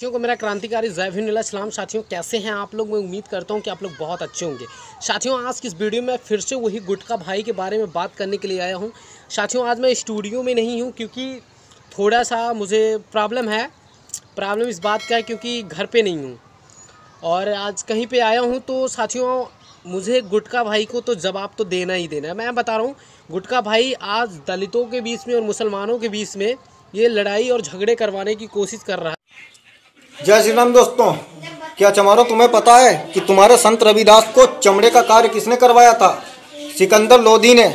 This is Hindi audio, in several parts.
साथियों को मेरा क्रांतिकारी जय सलाम। साथियों, कैसे हैं आप लोग? मैं उम्मीद करता हूँ कि आप लोग बहुत अच्छे होंगे। साथियों, आज की इस वीडियो में फिर से वही गुटका भाई के बारे में बात करने के लिए आया हूँ। साथियों, आज मैं स्टूडियो में नहीं हूँ क्योंकि थोड़ा सा मुझे प्रॉब्लम है। प्रॉब्लम इस बात का है क्योंकि घर पर नहीं हूँ। और आज कहीं पर आया हूँ तो साथियों, मुझे गुटका भाई को तो जवाब तो देना ही देना है। मैं बता रहा हूँ, गुटका भाई आज दलितों के बीच में और मुसलमानों के बीच में ये लड़ाई और झगड़े करवाने की कोशिश कर रहा है जय श्री राम दोस्तों। क्या चमारो, तुम्हें पता है कि तुम्हारे संत रविदास को चमड़े का कार्य किसने करवाया था? सिकंदर लोधी ने।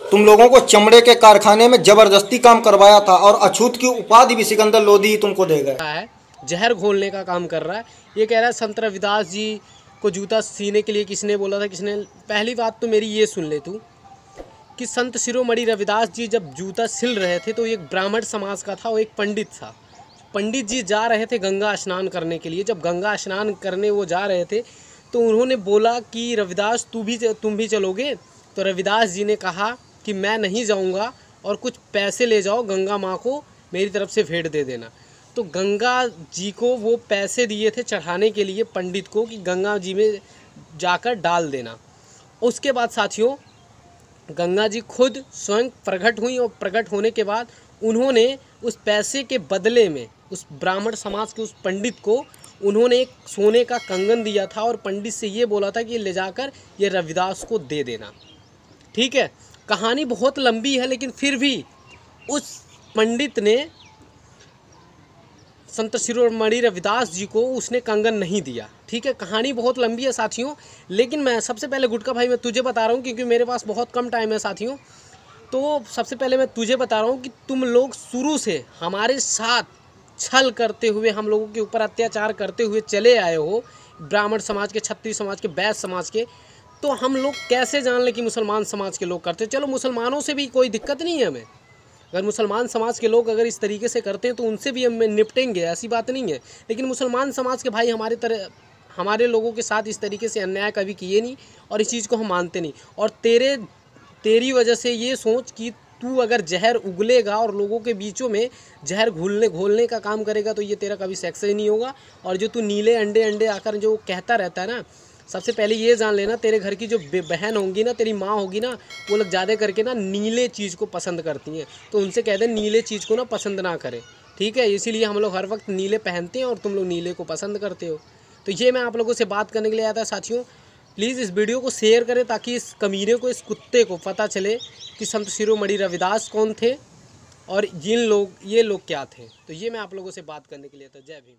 तुम लोगों को चमड़े के कारखाने में ज़बरदस्ती काम करवाया था और अछूत की उपाधि भी सिकंदर लोधी ही तुमको दे गए। जहर घोलने का काम कर रहा है। ये कह रहा है, संत रविदास जी को जूता सीने के लिए किसने बोला था? किसने? पहली बात तो मेरी ये सुन ले तू, कि संत शिरोमणि रविदास जी जब जूता सिल रहे थे तो एक ब्राह्मण समाज का था, वो एक पंडित था। पंडित जी जा रहे थे गंगा स्नान करने के लिए। जब गंगा स्नान करने वो जा रहे थे तो उन्होंने बोला कि, रविदास, तू भी तुम भी चलोगे? तो रविदास जी ने कहा कि, मैं नहीं जाऊँगा और कुछ पैसे ले जाओ, गंगा माँ को मेरी तरफ़ से भेंट दे देना। तो गंगा जी को वो पैसे दिए थे चढ़ाने के लिए पंडित को कि गंगा जी में जाकर डाल देना। उसके बाद साथियों, गंगा जी खुद स्वयं प्रकट हुई और प्रकट होने के बाद उन्होंने उस पैसे के बदले में उस ब्राह्मण समाज के उस पंडित को उन्होंने एक सोने का कंगन दिया था और पंडित से ये बोला था कि ले जाकर ये रविदास को दे देना। ठीक है? कहानी बहुत लंबी है, लेकिन फिर भी उस पंडित ने संत शिरोमणि रविदास जी को उसने कंगन नहीं दिया। ठीक है? कहानी बहुत लंबी है साथियों, लेकिन मैं सबसे पहले गुटका भाई, मैं तुझे बता रहा हूँ, क्योंकि मेरे पास बहुत कम टाइम है साथियों। तो सबसे पहले मैं तुझे बता रहा हूँ कि तुम लोग शुरू से हमारे साथ छल करते हुए हम लोगों के ऊपर अत्याचार करते हुए चले आए हो, ब्राह्मण समाज के छत्तीस समाज के बैस समाज के तो हम लोग कैसे जान लें कि मुसलमान समाज के लोग करते चलो, मुसलमानों से भी कोई दिक्कत नहीं है हमें। अगर मुसलमान समाज के लोग अगर इस तरीके से करते हैं तो उनसे भी हम निपटेंगे, ऐसी बात नहीं है। लेकिन मुसलमान समाज के भाई हमारे तरह, हमारे लोगों के साथ इस तरीके से अन्याय कभी किए नहीं, और इस चीज़ को हम मानते नहीं। और तेरे, तेरी वजह से ये सोच कि तू अगर जहर उगलेगा और लोगों के बीचों में जहर घुलने, घोलने का काम करेगा तो ये तेरा कभी सेक्स ही नहीं होगा। और जो तू नीले अंडे अंडे आकर जो कहता रहता है ना, सबसे पहले ये जान लेना, तेरे घर की जो बहन होंगी ना, तेरी माँ होगी ना, वो लोग ज़्यादा करके ना नीले चीज़ को पसंद करती हैं। तो उनसे कह दें, नीले चीज़ को ना पसंद ना करें। ठीक है? इसीलिए हम लोग हर वक्त नीले पहनते हैं और तुम लोग नीले को पसंद करते हो। तो ये मैं आप लोगों से बात करने के लिए आया था, साथियों। प्लीज़ इस वीडियो को शेयर करें ताकि इस कमीरे को, इस कुत्ते को पता चले कि संत शिरोमणि रविदास कौन थे और जिन लोग, ये लोग क्या थे। तो ये मैं आप लोगों से बात करने के लिए था जय भीम।